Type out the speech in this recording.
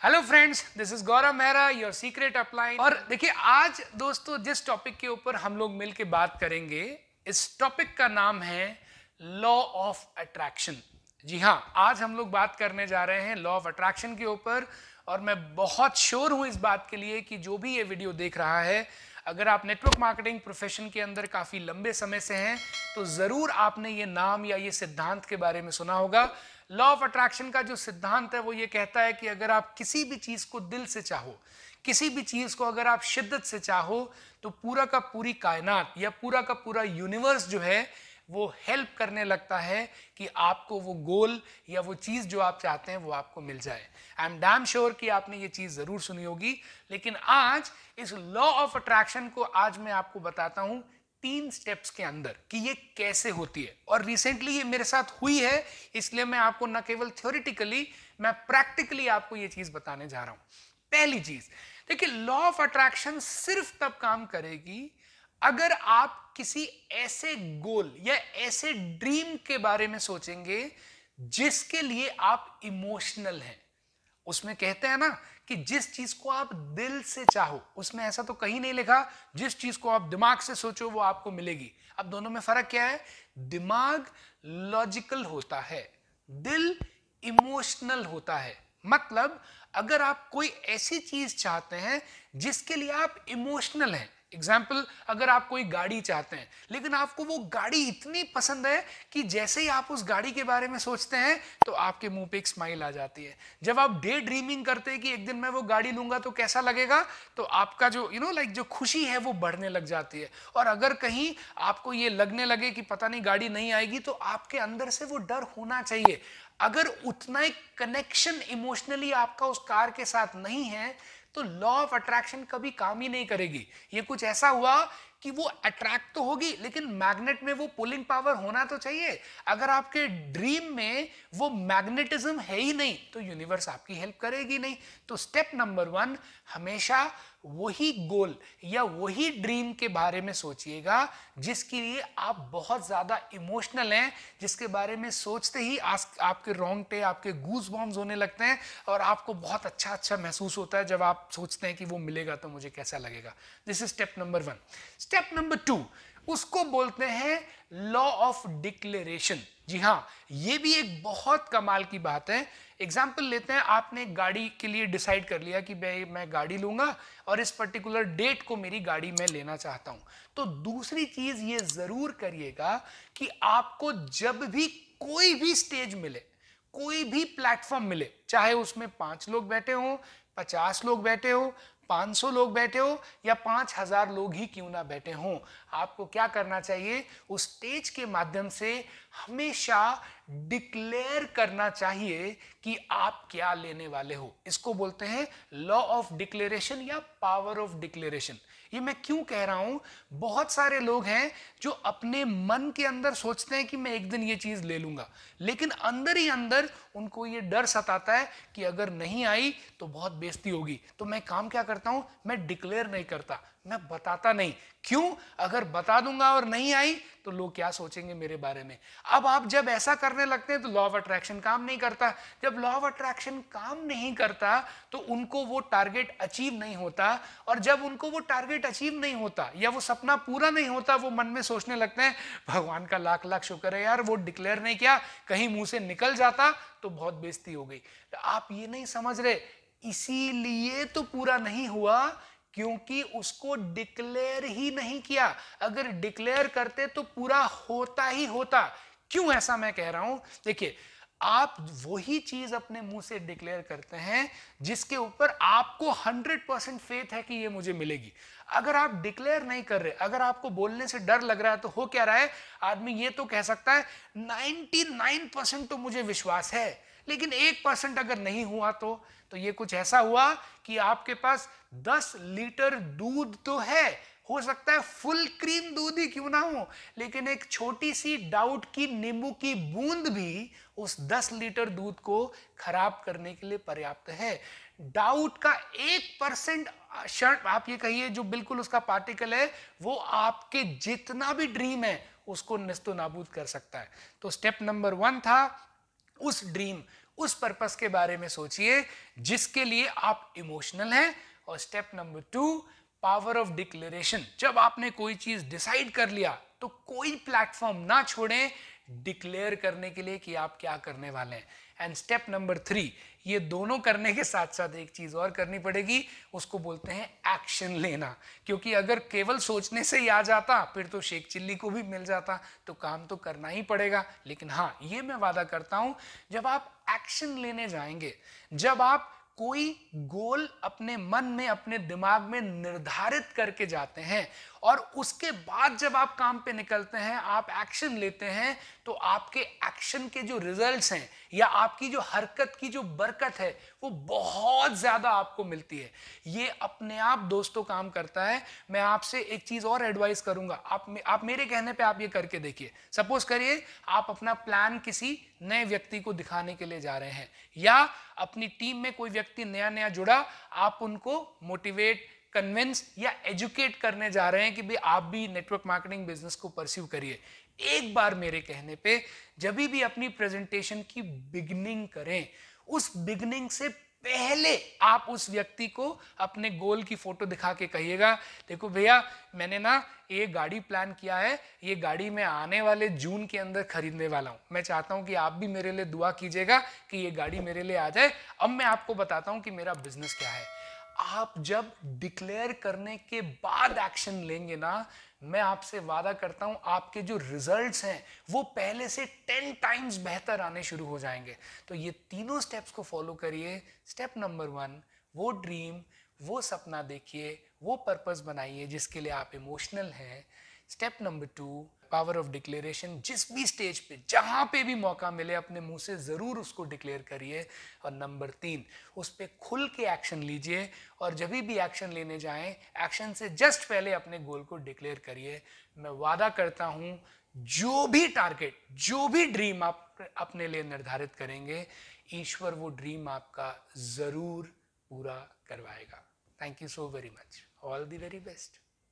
Hello friends this is Gaurav Mehra your secret upline और देखिए, आज दोस्तों, जिस टॉपिक के ऊपर हम लोग मिलके बात करेंगे, इस टॉपिक का नाम है लॉ ऑफ़ अट्रैक्शन जी हाँ आज हम लोग बात करने जा रहे हैं लॉ ऑफ़ अट्रैक्शन के ऊपर और मैं बहुत श्योर हूँ इस बात के लिए कि जो भी ये वीडियो देख रहा है, अगर आप नेटवर्क मार्केटिंग प्रोफेशन के अंदर काफ़ी लंबे समय से हैं तो ज़रूर आपने ये नाम या ये सिद्धांत के बारे में सुना होगा। लॉ ऑफ़ अट्रैक्शन का जो सिद्धांत है, वो ये कहता है कि अगर आप किसी भी चीज़ को दिल से चाहो, किसी भी चीज़ को अगर आप शिद्दत से चाहो तो पूरा का पूरी कायनात या पूरा का पूरा यूनिवर्स जो है, वो हेल्प करने लगता है कि आपको वो गोल या वो चीज़ जो आप चाहते हैं, वो आपको मिल जाए। आई एम डैम श्योर कि आपने ये चीज़ ज़रूर सुनी होगी, लेकिन आज इस लॉ ऑफ़ अट्रैक्शन को आज मैं आपको बताता हूँ तीन स्टेप्स के अंदर कि ये कैसे होती है। और रिसेंटली ये मेरे साथ हुई है, इसलिए मैं आपको न केवल थ्योरिटिकली मैं प्रैक्टिकली आपको ये चीज़ बताने जा रहा हूँ। पहली चीज़, देखिए लॉ ऑफ़ अट्रैक्शन सिर्फ़ तब काम करेगी अगर आप किसी ऐसे गोल या ऐसे ड्रीम के बारे में सोचेंगे जिसके लिए आप इमोशनल हैं। उसमें कहते हैं ना कि जिस चीज़ को आप दिल से चाहो, उसमें ऐसा तो कहीं नहीं लिखा, जिस चीज़ को आप दिमाग से सोचो, वो आपको मिलेगी। अब दोनों में फ़र्क क्या है? दिमाग लॉजिकल होता है, दिल इमोशनल होता है। मतलब अगर आप कोई ऐसी चीज़ चाहते हैं जिसके लिए आप इमोशनल हैं एग्ज़ाम्पल अगर आप कोई गाड़ी चाहते हैं, लेकिन आपको वो गाड़ी इतनी पसंद है कि जैसे ही आप उस गाड़ी के बारे में सोचते हैं तो आपके मुँह पे एक स्माइल आ जाती है। जब आप डे ड्रीमिंग करते हैं कि एक दिन मैं वो गाड़ी लूँगा तो कैसा लगेगा तो आपका जो यू नो लाइक जो खुशी है वो बढ़ने लग जाती है। और अगर कहीं आपको ये लगने लगे कि पता नहीं गाड़ी नहीं आएगी तो आपके अंदर से वो डर होना चाहिए। अगर उतना एक कनेक्शन इमोशनली आपका उस कार के साथ नहीं है तो लॉ ऑफ़ अट्रैक्शन कभी काम ही नहीं करेगी। ये कुछ ऐसा हुआ कि वो अट्रैक्ट तो होगी, लेकिन मैग्नेट में वो पुलिंग पावर होना तो चाहिए। अगर आपके ड्रीम में वो मैग्नेटिज्म है ही नहीं तो यूनिवर्स आपकी हेल्प करेगी नहीं। तो स्टेप नंबर वन हमेशा वही गोल या वही ड्रीम के बारे में सोचिएगा, जिसके लिए आप बहुत ज़्यादा इमोशनल हैं, जिसके बारे में सोचते ही आज आपके रोंगटे आपके गूज बॉम्स होने लगते हैं, और आपको बहुत अच्छा अच्छा महसूस होता है जब आप सोचते हैं कि वो मिलेगा तो मुझे कैसा लगेगा। This is step number one step number two उसको बोलते हैं लॉ ऑफ़ डिक्लेरेशन जी हाँ ये भी एक बहुत कमाल की बात है। एग्ज़ाम्पल लेते हैं, आपने गाड़ी के लिए डिसाइड कर लिया कि भाई मैं गाड़ी लूँगा और इस पर्टिकुलर डेट को मेरी गाड़ी में लेना चाहता हूँ। तो दूसरी चीज़ ये ज़रूर करिएगा कि आपको जब भी कोई भी स्टेज मिले, कोई भी प्लेटफॉर्म मिले, चाहे उसमें पाँच लोग बैठे हों, पचास लोग बैठे हो 500 लोग बैठे हो या 5000 लोग ही क्यों ना बैठे हों? आपको क्या करना चाहिए? उस स्टेज के माध्यम से हमेशा डिक्लेयर करना चाहिए कि आप क्या लेने वाले हो। इसको बोलते हैं लॉ ऑफ़ डिक्लेरेशन या पावर ऑफ़ डिक्लेरेशन ये मैं क्यों कह रहा हूँ? बहुत सारे लोग हैं जो अपने मन के अंदर सोचते हैं कि मैं एक दिन ये चीज़ ले लूँगा, लेकिन अंदर ही अंदर उनको ये डर सताता है कि अगर नहीं आई तो बहुत बेइज्जती होगी। तो मैं काम क्या करता हूँ? मैं डिक्लेयर नहीं करता मैं बताता नहीं। क्यों? अगर बता दूँगा और नहीं आई तो लोग क्या सोचेंगे मेरे बारे में? अब आप जब ऐसा करने लगते हैं तो लॉ ऑफ़ अट्रैक्शन काम नहीं करता। जब लॉ ऑफ़ अट्रैक्शन काम नहीं करता तो उनको वो टारगेट अचीव नहीं होता। और जब उनको वो टारगेट अचीव नहीं होता, या वो सपना पूरा नहीं होता, वो मन में सोचने लगते हैं, भगवान का लाख लाख शुक्र है यार, वो डिक्लेयर नहीं किया, कहीं मुँह से निकल जाता तो बहुत बेइज्जती हो गई। आप ये नहीं समझ रहे, इसीलिए तो पूरा नहीं हुआ क्योंकि उसको डिक्लेयर ही नहीं किया। अगर डिक्लेयर करते तो पूरा होता ही होता। क्यों ऐसा मैं कह रहा हूँ? देखिए, आप वही चीज़ अपने मुँह से डिक्लेयर करते हैं जिसके ऊपर आपको 100 परसेंट फेथ है कि ये मुझे मिलेगी। अगर आप डिक्लेयर नहीं कर रहे, अगर आपको बोलने से डर लग रहा है तो हो क्या रहा है? आदमी ये तो कह सकता है 99 परसेंट तो मुझे विश्वास है। लेकिन एक परसेंट अगर नहीं हुआ तो तो ये कुछ ऐसा हुआ कि आपके पास 10 लीटर दूध तो है। हो सकता है फुल क्रीम दूध ही क्यों ना हो, लेकिन एक छोटी सी डाउट की नींबू की बूंद भी उस 10 लीटर दूध को खराब करने के लिए पर्याप्त है। डाउट का एक परसेंट क्षण, आप ये कहिए, जो बिल्कुल उसका पार्टिकल है, वो आपके जितना भी ड्रीम है, उसको नस्तो नाबूद कर सकता है। तो स्टेप नंबर वन था उस ड्रीम उस पर्पस के बारे में सोचिए जिसके लिए आप इमोशनल हैं। और step number two, power of declaration. जब आपने कोई चीज़ डिसाइड कर लिया तो कोई प्लेटफॉर्म ना छोड़ें डिक्लेयर करने के लिए कि आप क्या करने वाले हैं। एंड स्टेप नंबर थ्री ये दोनों करने के साथ साथ एक चीज़ और करनी पड़ेगी, उसको बोलते हैं एक्शन लेना। क्योंकि अगर केवल सोचने से ही आ जाता, फिर तो शेख चिल्ली को भी मिल जाता तो काम तो करना ही पड़ेगा। लेकिन हाँ ये मैं वादा करता हूँ, जब आप एक्शन लेने जाएँगे, जब आप कोई गोल अपने मन में, अपने दिमाग में निर्धारित करके जाते हैं और उसके बाद जब आप काम पे निकलते हैं, आप एक्शन लेते हैं तो आपके एक्शन के जो रिजल्ट्स हैं या आपकी जो हरकत की जो बरकत है, वो बहुत ज़्यादा आपको मिलती है। ये अपने आप दोस्तों काम करता है। मैं आपसे एक चीज़ और एडवाइस करूँगा। आप आप मेरे कहने पे आप ये करके देखिए। सपोज़ करिए, आप अपना प्लान किसी नए व्यक्ति को दिखाने के लिए जा रहे हैं या अपनी टीम में कोई व्यक्ति नया नया जुड़ा, आप उनको मोटिवेट कन्विंस या एजुकेट करने जा रहे हैं कि भाई आप भी नेटवर्क मार्केटिंग बिज़नेस को परस्यू करिए। एक बार मेरे कहने पे, जब भी अपनी प्रेजेंटेशन की बिगनिंग करें, उस बिगनिंग से पहले आप उस व्यक्ति को अपने गोल की फ़ोटो दिखा के कहिएगा, देखो भैया, मैंने ना ये गाड़ी प्लान किया है, ये गाड़ी मैं आने वाले जून के अंदर खरीदने वाला हूँ। मैं चाहता हूँ कि आप भी मेरे लिए दुआ कीजिएगा कि ये गाड़ी मेरे लिए आ जाए। अब मैं आपको बताता हूँ कि मेरा बिज़नेस क्या है। आप जब डिक्लेयर करने के बाद एक्शन लेंगे ना, मैं आपसे वादा करता हूँ, आपके जो रिजल्ट्स हैं, वो पहले से टेन टाइम्स बेहतर आने शुरू हो जाएँगे। तो ये तीनों स्टेप्स को फॉलो करिए। स्टेप नंबर वन वो ड्रीम वो सपना देखिए, वो पर्पस बनाइए जिसके लिए आप इमोशनल हैं। Step number two power of declaration जिस भी स्टेज पे, जहाँ पे भी मौका मिले, अपने मुँह से ज़रूर उसको डिक्लेयर करिए। और नंबर तीन, उस पर खुल के एक्शन लीजिए और जब भी एक्शन लेने जाएँ एक्शन से जस्ट पहले अपने गोल को डिक्लेयर करिए। मैं वादा करता हूँ, जो भी टारगेट जो भी ड्रीम आप अपने लिए निर्धारित करेंगे, ईश्वर वो ड्रीम आपका ज़रूर पूरा करवाएगा। Thank you so very much all the very best